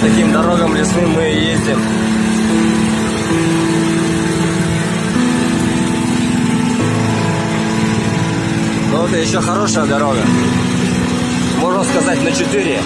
Таким дорогам лесным мы и ездим. Но это еще хорошая дорога. Можно сказать, на 4.